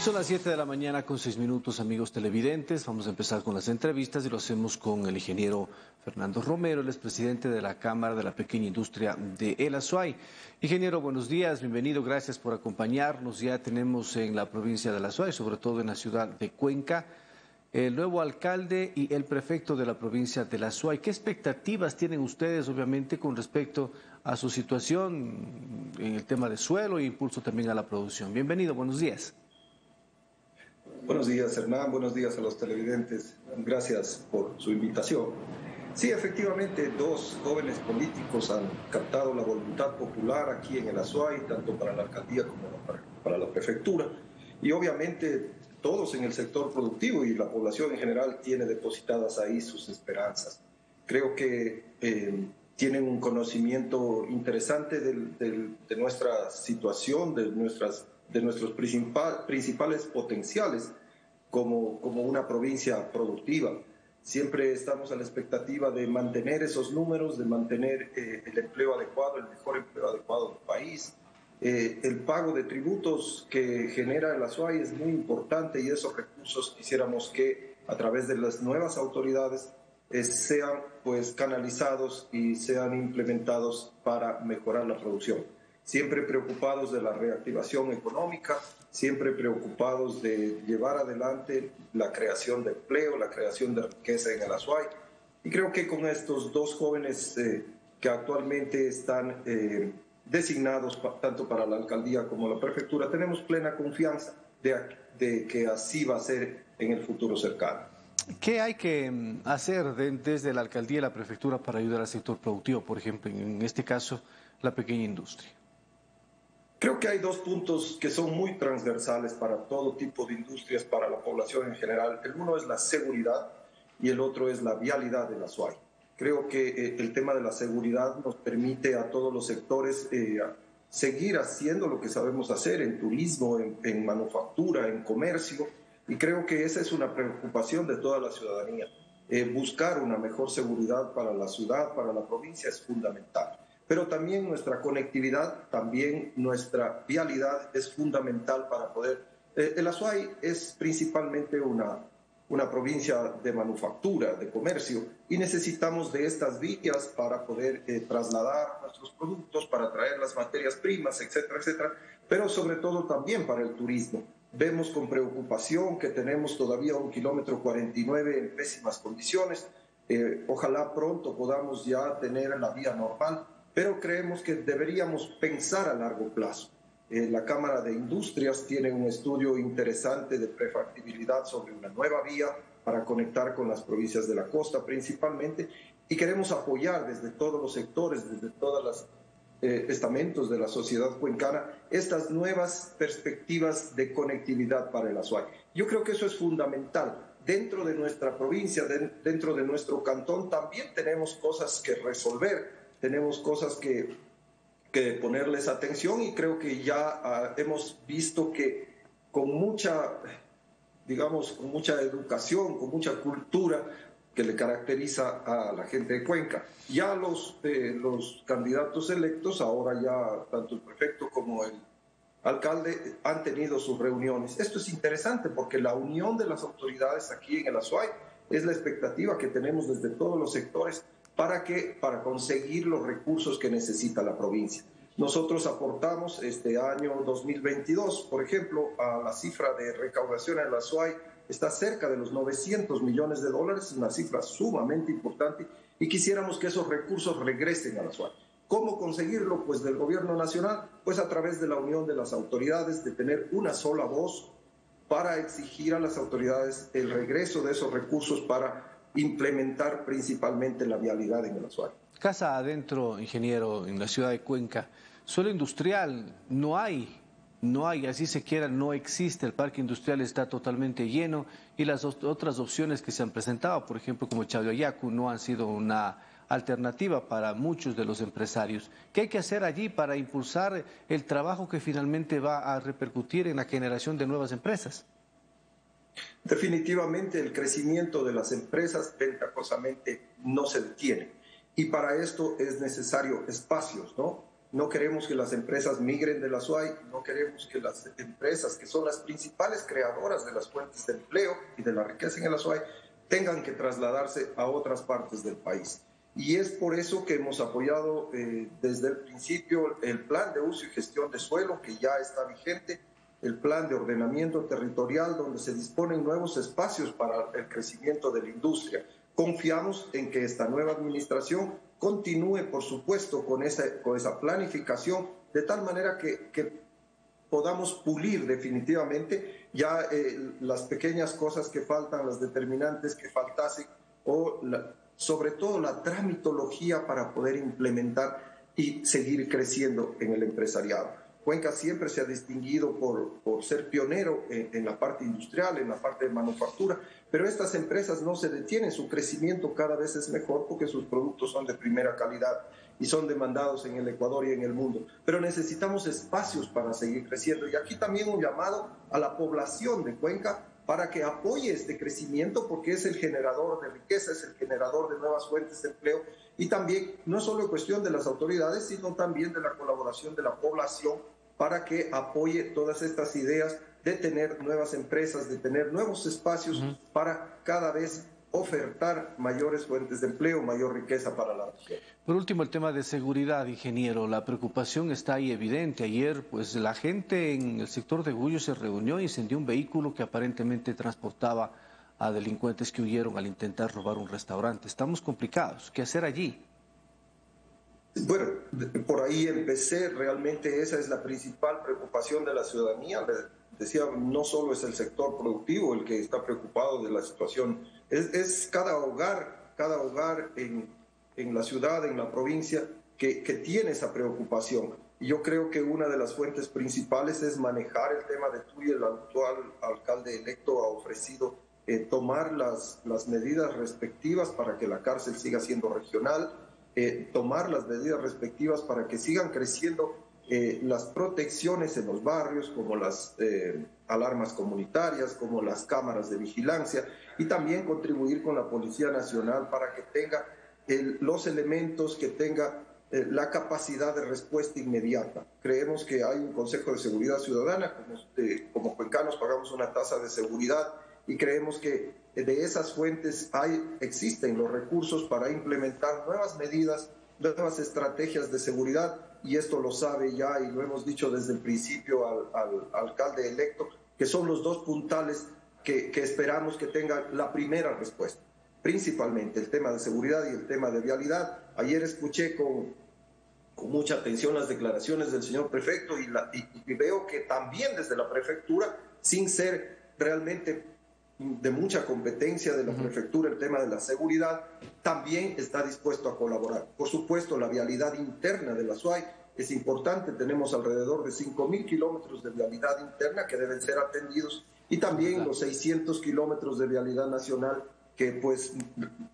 Son las 7 de la mañana con 6 minutos, amigos televidentes. Vamos a empezar con las entrevistas y lo hacemos con el ingeniero Fernando Romero, el expresidente de la Cámara de la Pequeña Industria de El Azuay. Ingeniero, buenos días, bienvenido, gracias por acompañarnos. Ya tenemos en la provincia de El Azuay, sobre todo en la ciudad de Cuenca, el nuevo alcalde y el prefecto de la provincia de La Azuay. ¿Qué expectativas tienen ustedes, obviamente, con respecto a su situación en el tema de suelo e impulso también a la producción? Bienvenido, buenos días. Buenos días, Hernán. Buenos días a los televidentes. Gracias por su invitación. Sí, efectivamente, dos jóvenes políticos han captado la voluntad popular aquí en el Azuay, tanto para la alcaldía como para la prefectura. Y obviamente todos en el sector productivo y la población en general tiene depositadas ahí sus esperanzas. Creo que eh, tienen un conocimiento interesante de nuestra situación, de nuestras de nuestros principales potenciales como, como una provincia productiva. Siempre estamos a la expectativa de mantener esos números, de mantener eh, el empleo adecuado, el mejor empleo adecuado del país. Eh, el pago de tributos que genera el ASUAI es muy importante y esos recursos quisiéramos que a través de las nuevas autoridades eh, sean pues canalizados y sean implementados para mejorar la producción siempre preocupados de la reactivación económica, siempre preocupados de llevar adelante la creación de empleo, la creación de riqueza en el Azuay. Y creo que con estos dos jóvenes eh, que actualmente están eh, designados tanto para la alcaldía como la prefectura, tenemos plena confianza de, de que así va a ser en el futuro cercano. ¿Qué hay que mm, hacer desde la alcaldía y la prefectura para ayudar al sector productivo, por ejemplo, en este caso, la pequeña industria? Creo que hay dos puntos que son muy transversales para todo tipo de industrias, para la población en general. El uno es la seguridad y el otro es la vialidad de la SUAI. Creo que eh, el tema de la seguridad nos permite a todos los sectores eh, seguir haciendo lo que sabemos hacer en turismo, en, manufactura, en comercio, y creo que esa es una preocupación de toda la ciudadanía. Eh, buscar una mejor seguridad para la ciudad, para la provincia es fundamental pero también nuestra conectividad, también nuestra vialidad es fundamental para poder... Eh, el Azuay es principalmente una, una provincia de manufactura, de comercio, y necesitamos de estas vías para poder eh, trasladar nuestros productos, para traer las materias primas, etcétera, etcétera, pero sobre todo también para el turismo. Vemos con preocupación que tenemos todavía un kilómetro 49 en pésimas condiciones. Eh, ojalá pronto podamos ya tener la vía normal pero creemos que deberíamos pensar a largo plazo. Eh, la Cámara de Industrias tiene un estudio interesante de prefactibilidad sobre una nueva vía para conectar con las provincias de la costa principalmente y queremos apoyar desde todos los sectores, desde todos los eh, estamentos de la sociedad cuencana, estas nuevas perspectivas de conectividad para el Azuay. Yo creo que eso es fundamental. Dentro de nuestra provincia, dentro de nuestro cantón, también tenemos cosas que resolver tenemos cosas que, que ponerles atención y creo que ya ah, hemos visto que con mucha, digamos, con mucha educación, con mucha cultura que le caracteriza a la gente de Cuenca. Ya los, eh, los candidatos electos, ahora ya tanto el prefecto como el alcalde han tenido sus reuniones. Esto es interesante porque la unión de las autoridades aquí en el Azuay es la expectativa que tenemos desde todos los sectores ¿Para qué? Para conseguir los recursos que necesita la provincia. Nosotros aportamos este año 2022, por ejemplo, a la cifra de recaudación en la SUAI está cerca de los 900 millones de dólares, una cifra sumamente importante, y quisiéramos que esos recursos regresen a la SUAI. ¿Cómo conseguirlo? Pues del gobierno nacional, pues a través de la unión de las autoridades, de tener una sola voz para exigir a las autoridades el regreso de esos recursos para implementar principalmente la vialidad en el Azuay. Casa adentro, ingeniero, en la ciudad de Cuenca, suelo industrial no hay, no hay, así se quiera, no existe, el parque industrial está totalmente lleno y las otras opciones que se han presentado, por ejemplo, como Chaviayacu, no han sido una alternativa para muchos de los empresarios. ¿Qué hay que hacer allí para impulsar el trabajo que finalmente va a repercutir en la generación de nuevas empresas? Definitivamente el crecimiento de las empresas ventajosamente no se detiene y para esto es necesario espacios, ¿no? no queremos que las empresas migren de la SUAY, no queremos que las empresas que son las principales creadoras de las fuentes de empleo y de la riqueza en el SUAY tengan que trasladarse a otras partes del país. Y es por eso que hemos apoyado eh, desde el principio el plan de uso y gestión de suelo que ya está vigente, el plan de ordenamiento territorial donde se disponen nuevos espacios para el crecimiento de la industria. Confiamos en que esta nueva administración continúe, por supuesto, con esa, con esa planificación, de tal manera que, que podamos pulir definitivamente ya eh, las pequeñas cosas que faltan, las determinantes que faltasen, o sobre todo la tramitología para poder implementar y seguir creciendo en el empresariado. Cuenca siempre se ha distinguido por, por ser pionero en, la parte industrial, en la parte de manufactura, pero estas empresas no se detienen, su crecimiento cada vez es mejor porque sus productos son de primera calidad y son demandados en el Ecuador y en el mundo. Pero necesitamos espacios para seguir creciendo. Y aquí también un llamado a la población de Cuenca para que apoye este crecimiento porque es el generador de riqueza, es el generador de nuevas fuentes de empleo y también no solo cuestión de las autoridades, sino también de la colaboración de la población para que apoye todas estas ideas de tener nuevas empresas, de tener nuevos espacios para cada vez ofertar mayores fuentes de empleo, mayor riqueza para la sociedad. Por último, el tema de seguridad, ingeniero. La preocupación está ahí evidente. Ayer, pues la gente en el sector de Gullo se reunió e incendió un vehículo que aparentemente transportaba a delincuentes que huyeron al intentar robar un restaurante. Estamos complicados. ¿Qué hacer allí? Bueno, por ahí empecé. Realmente esa es la principal preocupación de la ciudadanía. Decía, no solo es el sector productivo el que está preocupado de la situación, es, cada hogar, cada hogar en, en, la ciudad, en la provincia, que, que tiene esa preocupación. Y yo creo que una de las fuentes principales es manejar el tema de tú y el actual alcalde electo ha ofrecido eh, tomar las, las medidas respectivas para que la cárcel siga siendo regional, eh, tomar las medidas respectivas para que sigan creciendo eh, las protecciones en los barrios, como las alarmas comunitarias, como las cámaras de vigilancia, y también contribuir con la Policía Nacional para que tenga los elementos, que tenga la capacidad de respuesta inmediata. Creemos que hay un Consejo de Seguridad Ciudadana, como, como cuencanos pagamos una tasa de seguridad y creemos que de esas fuentes hay, existen los recursos para implementar nuevas medidas, nuevas estrategias de seguridad y esto lo sabe ya y lo hemos dicho desde el principio al, alcalde electo, que son los dos puntales que, esperamos que tengan la primera respuesta, principalmente el tema de seguridad y el tema de vialidad. Ayer escuché con, con mucha atención las declaraciones del señor prefecto y, la, y veo que también desde la prefectura, sin ser realmente de mucha competencia de la prefectura el tema de la seguridad, también está dispuesto a colaborar. Por supuesto, la vialidad interna de la SUAY es importante, tenemos alrededor de 5.000 kilómetros de vialidad interna que deben ser atendidos y también los 600 kilómetros de vialidad nacional que pues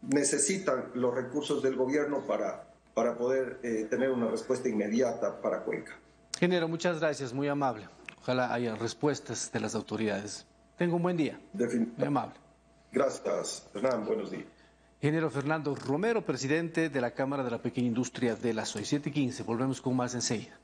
necesitan los recursos del gobierno para, para poder eh, tener una respuesta inmediata para Cuenca. Ingeniero, muchas gracias, muy amable. Ojalá haya respuestas de las autoridades. Tengo un buen día. Muy amable. Gracias, Hernán. Buenos días. Ingeniero Fernando Romero, presidente de la Cámara de la Pequeña Industria de la SOI. 715. Volvemos con más enseguida.